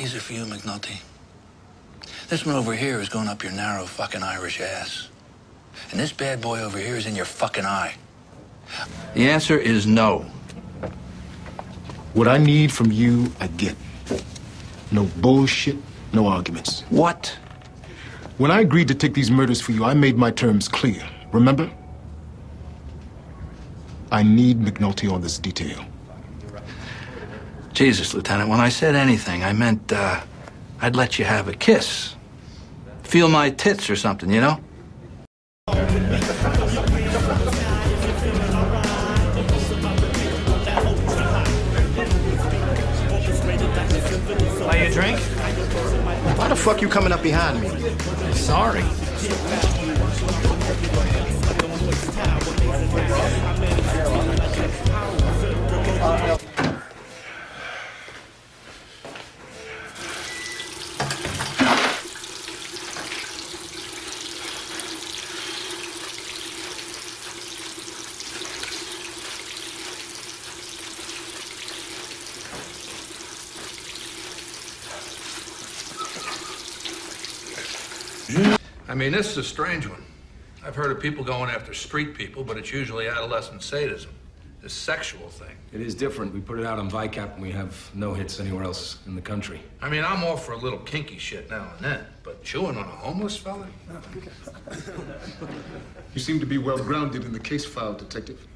are for you, McNulty. This one over here is going up your narrow fucking Irish ass. And this bad boy over here is in your fucking eye. The answer is no. What I need from you, I get. No bullshit, no arguments. What? When I agreed to take these murders for you, I made my terms clear. Remember? I need McNulty on this detail. Jesus, Lieutenant, when I said anything, I meant, uh, I'd let you have a kiss. Feel my tits or something, you know? Buy you a drink? Why the fuck you coming up behind me? Sorry. I mean, this is a strange one. I've heard of people going after street people, but it's usually adolescent sadism, this sexual thing. It is different. We put it out on VICAP and we have no hits anywhere else in the country. I mean, I'm all for a little kinky shit now and then, but chewing on a homeless fella? You seem to be well grounded in the case file, Detective.